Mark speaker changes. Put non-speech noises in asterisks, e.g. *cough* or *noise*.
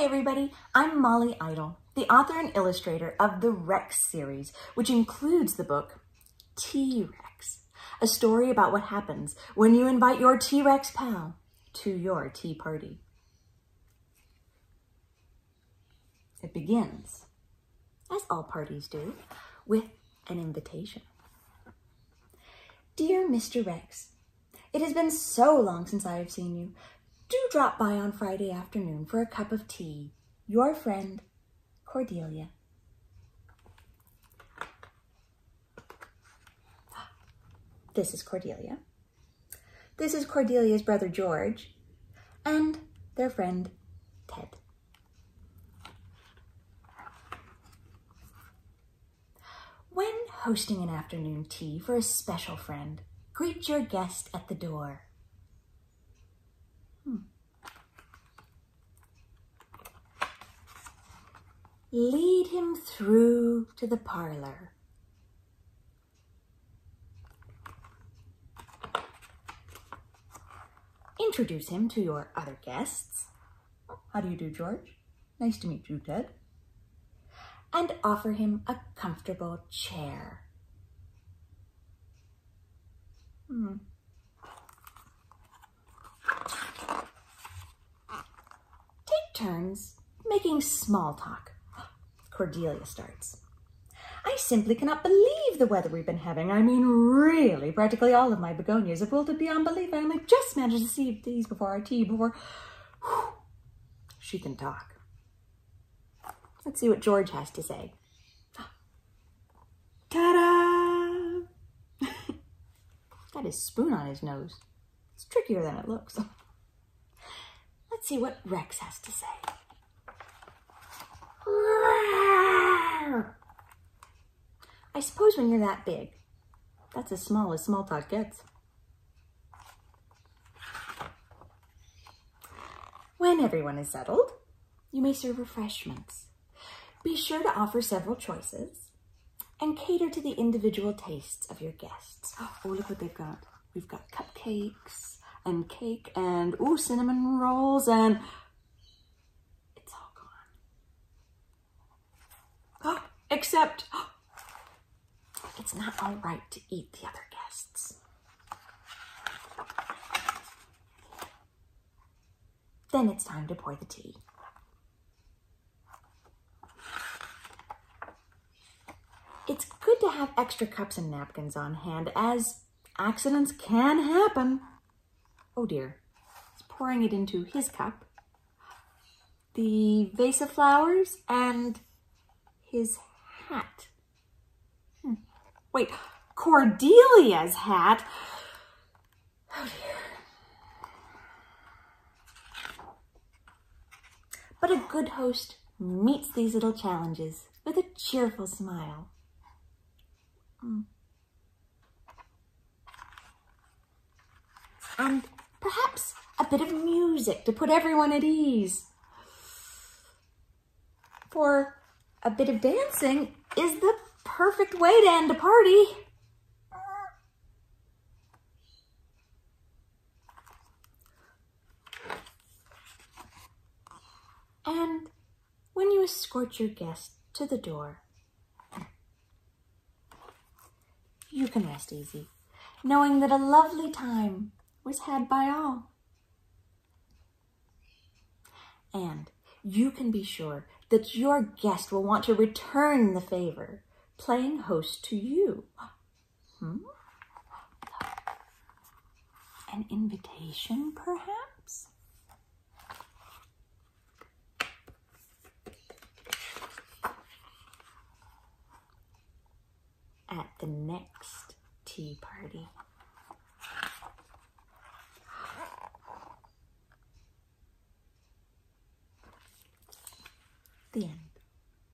Speaker 1: Hi everybody, I'm Molly Idle, the author and illustrator of the Rex series, which includes the book Tea Rex, a story about what happens when you invite your T-Rex pal to your tea party. It begins, as all parties do, with an invitation. Dear Mr. Rex, it has been so long since I have seen you. Do drop by on Friday afternoon for a cup of tea. Your friend, Cordelia. *gasps* This is Cordelia. This is Cordelia's brother George and their friend Ted. When hosting an afternoon tea for a special friend, greet your guest at the door. Hmm. Lead him through to the parlor. Introduce him to your other guests. How do you do, George? Nice to meet you, Ted. And offer him a comfortable chair. Hmm. Making small talk. *gasps* Cordelia starts. I simply cannot believe the weather we've been having. I mean, really, practically all of my begonias have wilted beyond belief. I only just managed to see these before our tea, before whew, she can talk. Let's see what George has to say. *gasps* Ta-da! *laughs* Got his spoon on his nose. It's trickier than it looks. *laughs* Let's see what Rex has to say. I suppose when you're that big, that's as small as small talk gets. When everyone is settled, you may serve refreshments. Be sure to offer several choices and cater to the individual tastes of your guests. Oh, look what they've got. We've got cupcakes and cake and, ooh, cinnamon rolls and it's all gone. Oh, except it's not all right to eat the other guests. Then it's time to pour the tea. It's good to have extra cups and napkins on hand as accidents can happen. Oh dear, he's pouring it into his cup. The vase of flowers and his hat. Hmm. Wait, Cordelia's hat? Oh dear. But a good host meets these little challenges with a cheerful smile. Mm. And perhaps a bit of music to put everyone at ease. For a bit of dancing is the perfect way to end a party. And when you escort your guest to the door, you can rest easy, knowing that a lovely time was had by all. And you can be sure that your guest will want to return the favor, playing host to you. Hmm? An invitation, perhaps? At the next tea party. The end.